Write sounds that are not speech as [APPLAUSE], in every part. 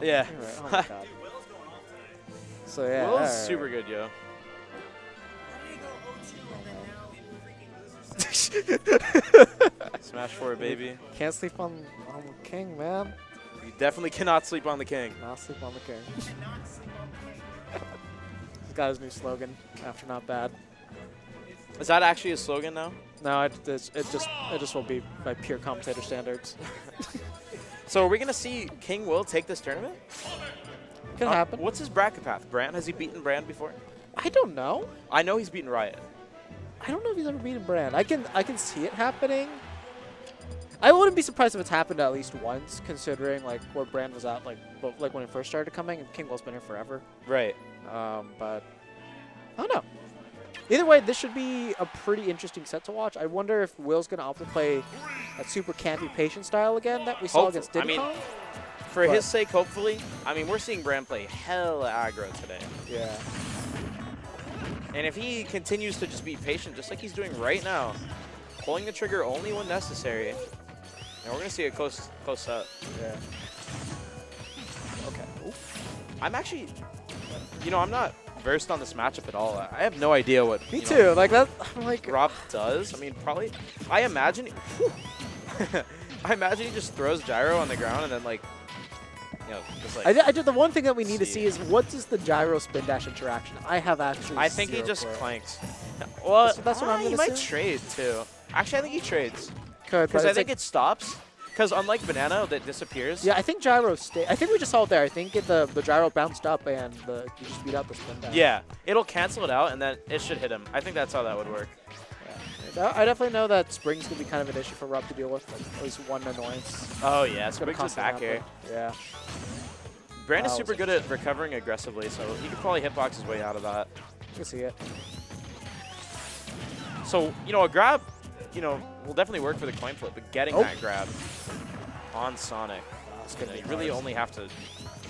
Yeah. Anyway, oh. [LAUGHS] So yeah. Will's alright. super good, yo. Smash 4, baby. Can't sleep on, on the king, man. You definitely cannot sleep on the king. Not sleep on the king. He's got his new slogan after not bad. Is that actually a slogan now? No, it, it just it just will be by pure commentator standards. [LAUGHS] So are we going to see King Will take this tournament? Can Uh, happen. What's his bracket path? Brand? Has he beaten Brand before? I don't know. I know he's beaten Riot. I don't know if he's ever beaten Brand. I can I can see it happening. I wouldn't be surprised if it's happened at least once, considering like where Brand was at, like like when it first started coming, and King Will's been here forever. Right. Um, but I don't know. Either way, this should be a pretty interesting set to watch. I wonder if Will's gonna opt to play that super campy patient style again that we saw Hopeful- against I mean, Diddy For But- his sake, hopefully. I mean, we're seeing Brand play hella aggro today. Yeah. And if he continues to just be patient, just like he's doing right now, pulling the trigger only when necessary, and we're going to see a close, close up. Yeah. Okay. I'm actually, you know, I'm not versed on this matchup at all. I have no idea what Me too. know, like that. [LAUGHS] I'm like. Rob does. I mean, probably. I imagine. [LAUGHS] I imagine he just throws gyro on the ground and then like, you know, just like. I, did- I did the one thing that we need to See. see is what does the gyro spin dash interaction? I have actually. I think he just clanks. Well, That's- that's what ah, I'm He gonna might assume. trade too. Actually, I think he trades because I think it stops. Because unlike banana that disappears. Yeah, I think gyro stay. I think we just saw it there. I think it, the the gyro bounced up and the you just beat out the spin dash. Yeah, it'll cancel it out and then it should hit him. I think that's how that would work. Yeah. I definitely know that spring's gonna be kind of an issue for Rob to deal with. Like, at least one annoyance. Oh yeah, It's is constantly back here. Yeah, Brand is Wow. super good at recovering aggressively, so he could probably hitbox his way out of that. you can see it. So, you know, a grab, you know, will definitely work for the coin flip, but getting Oh. that grab on Sonic, you, know, be you really only have to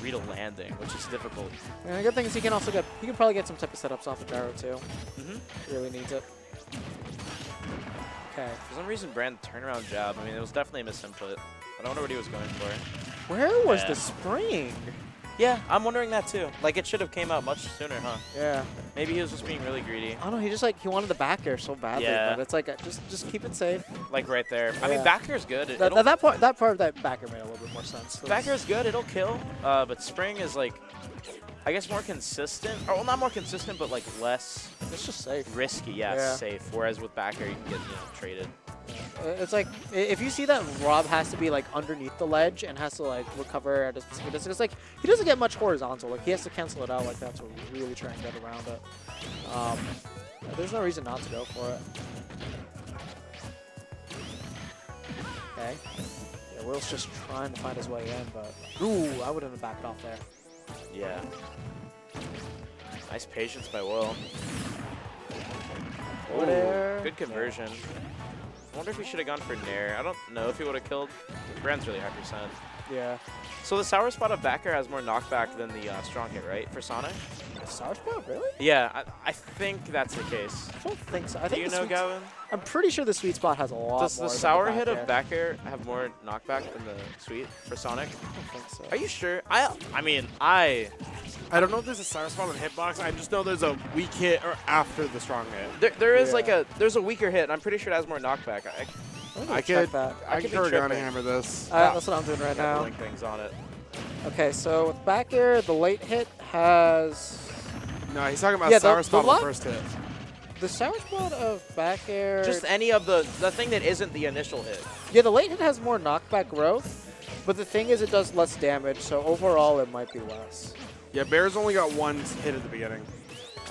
read a landing, which is difficult. And the good thing is he can also get he can probably get some type of setups off of gyro too. hmm He really needs it. Okay, For some reason, Brand turnaround jab, I mean, it was definitely a misinput. I don't know what he was going for. where was Yeah. the spring? Yeah, I'm wondering that too. Like, it should have came out much sooner, huh? Yeah, Maybe he was just being really greedy. I don't know. He just like he wanted the back air so badly, Yeah. but it's like just just keep it safe. Like, right there. I Yeah. mean, back air's good. It, That, it'll- that part that part of that back air made a little bit more sense. Back air's good, it'll kill, uh, but Spring is like, I guess more consistent, or well, not more consistent, but like less It's just safe. risky, yeah, Yeah. safe. Whereas with back air, you can get you know traded. Uh, It's like if you see that Rob has to be like underneath the ledge and has to like recover at a specific distance. It's like he doesn't get much horizontal. Like he has to cancel it out like that to really try and get around it. Um, there's no reason not to go for it. Okay. Yeah, Will's just trying to find his way in, but ooh, I wouldn't have backed off there. Yeah. Nice patience by Will. There. Good conversion. I wonder if he should have gone for Nair. I don't know if he would have killed. Brand's really high percent. Yeah. So the sour spot of back air has more knockback than the uh, strong hit, right? For Sonic? Sour spot, really? Yeah, I, I think that's the case. I don't think so. I Do think you know, sweet- Gavin? I'm pretty sure the sweet spot has a lot Does more the sour hit air. of back air have more knockback than the sweet for Sonic? I don't think so. Are you sure? I I mean, I I don't know if there's a sour spot on the hitbox. I just know there's a weak hit or after the strong hit. there, there is like a there's a weaker hit. I'm pretty sure it has more knockback. I, I'm I gonna check could, that. I I could could be Kurgan tripping. hammer this. Uh, that's what I'm doing right now. link things on it. Okay, so with back air, the late hit has No, he's talking about Yeah, the- sour the spot on the first hit. the sour spot of back air. Just any of the the thing that isn't the initial hit. yeah, the late hit has more knockback growth, but the thing is, it does less damage. So overall, it might be less. Yeah, Bair's only got one hit at the beginning.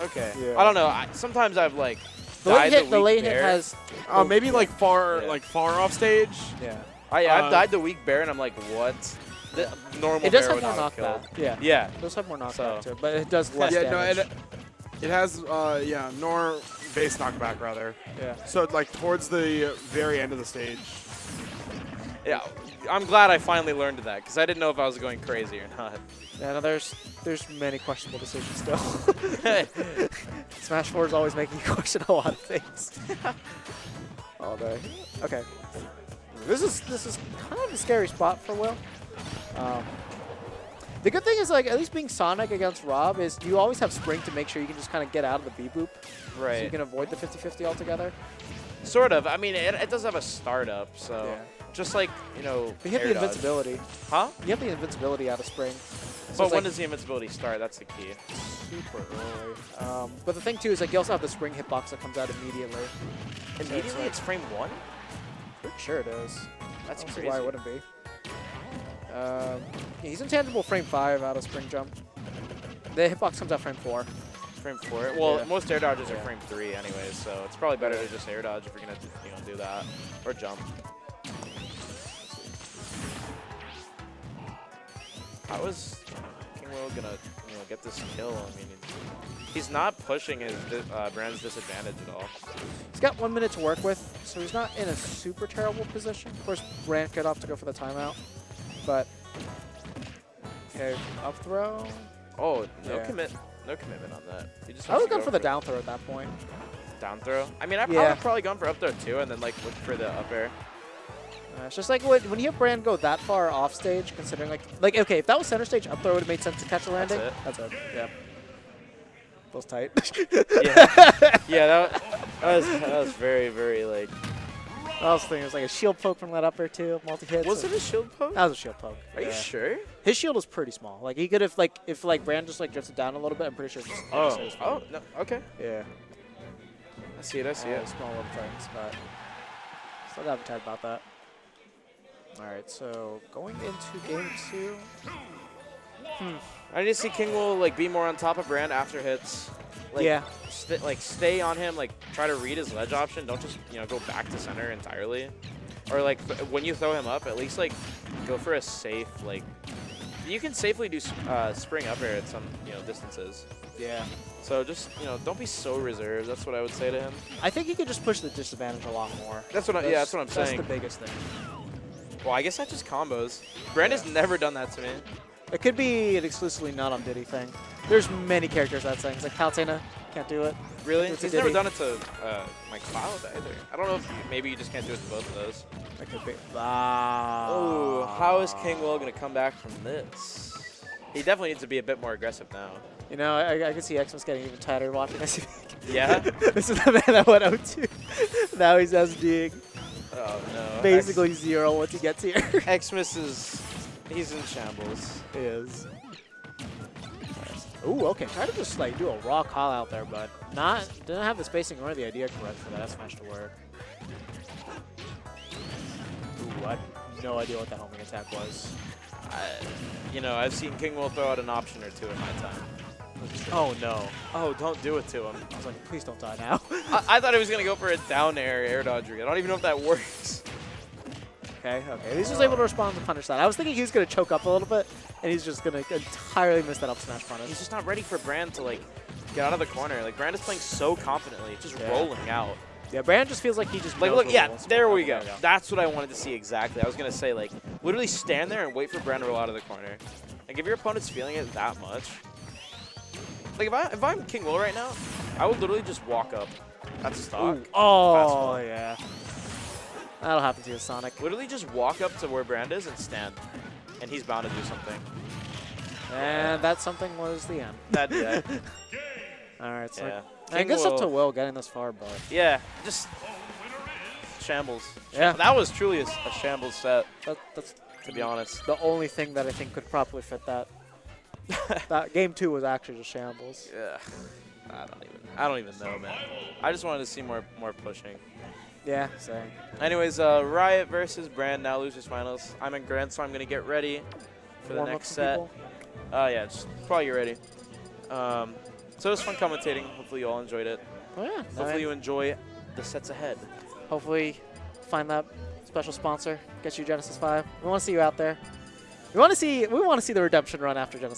Okay. Yeah. I don't know. I, sometimes I've like The late died hit, the weak late bair. hit has. Oh, maybe like far, Yeah. like far off stage. Yeah. I, I've uh, died the weak bair and I'm like, what? The normal It does have more knockback. Yeah. Yeah. It does have more knockback So- to it, but it does less yeah, no, damage. it, it has, uh, yeah, nor base knockback rather. yeah. So like towards the very end of the stage. Yeah. I'm glad I finally learned that because I didn't know if I was going crazy or not. Yeah, no, there's there's many questionable decisions still. [LAUGHS] Smash 4 is always making you [LAUGHS] question a lot of things. [LAUGHS] All day. Okay. This is this is kind of a scary spot for Will. Um, The good thing is, like, at least being Sonic against Rob is you always have Spring to make sure you can just kind of get out of the B-boop. Right. So you can avoid the 50-50 altogether. Sort of. I mean, it, it does have a startup, so Yeah. just like you know. But you have the dodge. invincibility. Huh? You have the invincibility out of Spring. So But when like does the invincibility start? That's the key. super early. Um, but the thing, too, is like you also have the Spring hitbox that comes out immediately. Immediately, like- it's frame one. Sure it is. That's I don't see crazy. why it wouldn't be. Um, yeah, he's intangible frame 5 out of Spring Jump. The hitbox comes out frame 4. Frame four. Well, Yeah. most air dodges are Yeah. frame three, anyways. So it's probably better to just air dodge if you're gonna you know do that or jump. How is King Will gonna you know get this kill? I mean, he's not pushing his uh, brand's disadvantage at all. He's got one minute to work with, so he's not in a super terrible position. Of course, Brand got off to go for the timeout, but okay, up throw. Oh, no Yeah. commit, no commitment on that. He just I would have gone go for the down throw at that point. down throw. I mean, I, I would Yeah. have probably gone for up throw too, and then like look for the up air. Uh, it's just like when, when you have Brand go that far off stage, considering like like okay, if that was center stage, up throw would have made sense to catch a That's landing. it. That's it. Yeah. Feels tight. Yeah, [LAUGHS] yeah, that, that was that was very very like. I was thinking it was like a shield poke from that up air too, multi hit. Was it a shield poke? That was a shield poke. Are you sure? His shield is pretty small. Like he could have like if like Brand just like drifted down a little bit, I'm pretty sure. It's just, Oh, oh no, okay. yeah. I see it. I see Uh, it. small little things, but still gotta be tight about that. All right, so going into game two. I need to see King will like be more on top of Brand after hits. Like, yeah, st- like stay on him. Like try to read his ledge option. Don't just you know go back to center entirely. Or like when you throw him up, at least like go for a safe like. You can safely do uh, spring up air at some you know distances. yeah. So just you know don't be so reserved. That's what I would say to him. I think he could just push the disadvantage a lot more. That's what I, yeah that's what I'm That's saying. the biggest thing. Well, I guess that just combos. Brand has never done that to me. It could be an exclusively not on Diddy thing. There's many characters that things like Palutena can't do it. Really? It's He's never done it to uh, like Cloud either. I don't know if you, maybe you just can't do it to both of those. That could be. Ah. Oh, how is King Will going to come back from this? He definitely needs to be a bit more aggressive now. You know, I, I can see Xmas getting even tighter watching this. [LAUGHS] Yeah? this is the man that went out to. now he's SDing Oh no. basically zero once he gets here. X- Xmas is he's in shambles. is. Ooh, okay. Try to just like do a raw call out there, but not didn't have the spacing or the idea correct for that smash to work. Ooh, I have no idea what that homing attack was. I, you know, I've seen King Will throw out an option or two in my time. Oh no! Oh, don't do it to him. I was like, please don't die now. [LAUGHS] I, I thought he was going to go for a down air air dodge. I don't even know if that [LAUGHS] works. Okay, okay. He's just able to respond to punish that. I was thinking he was gonna choke up a little bit, and he's just gonna entirely miss that up smash punish. He's just not ready for Brand to like get out of the corner. Like Brand is playing so confidently, just Yeah. rolling out. yeah, Brand just feels like he just Like, look, yeah, to there we go. That's what I wanted to see exactly. I was gonna say, like, literally stand there and wait for Brand to roll out of the corner. Like, if your opponent's feeling it that much, like if I if I'm King Will right now, I would literally just walk up. That's a stock. Ooh. Oh yeah. That'll happen to you, Sonic. Literally just walk up to where Brand is and stand, and he's bound to do something. And that something was the end. That yeah, [LAUGHS] All right, so yeah. King good stuff to Will- Will getting this far, but Yeah, just shambles. Yeah. that was truly a, a shambles set. that, that's To be honest. the only thing that I think could properly fit that. [LAUGHS] that game two was actually just shambles. Yeah. I don't even. I don't even know, man. I just wanted to see more more pushing. Yeah, same. Anyways, uh, Riot versus Brand now losers finals. I'm in Grand, so I'm gonna get ready for the Warm up next set. Uh, yeah, just probably get ready. Um, so it was fun commentating. Hopefully you all enjoyed it. Oh yeah. Hopefully Alright. you enjoy the sets ahead. Hopefully, find that special sponsor. Get you Genesis Five. We want to see you out there. We want to see. We want to see the redemption run after Genesis.